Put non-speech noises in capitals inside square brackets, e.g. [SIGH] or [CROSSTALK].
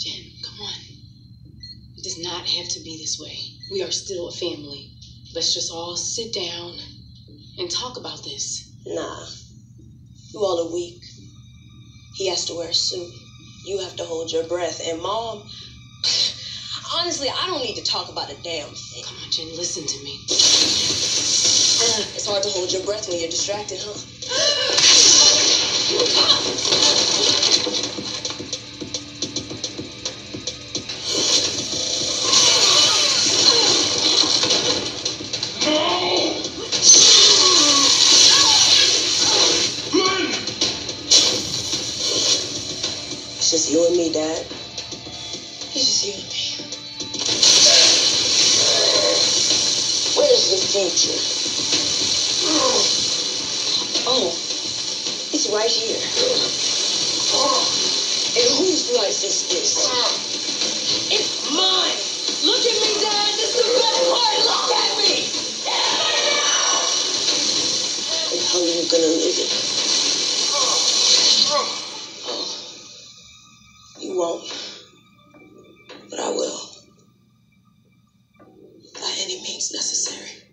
Jen, come on. It does not have to be this way. We are still a family. Let's just all sit down and talk about this. Nah. You all are weak. He has to wear a suit. You have to hold your breath. And mom, [SIGHS] honestly, I don't need to talk about a damn thing. Come on, Jen, listen to me. It's hard to hold your breath when you're distracted, huh? [GASPS] [GASPS] It's just you and me, Dad. It's just you and me. Where's the future? Oh, oh. it's right here. Oh. And whose life is this? Oh. It's mine. Look at me, Dad. This is the best part. Look at me. And how are you gonna live it? won't, but I will. By any means necessary.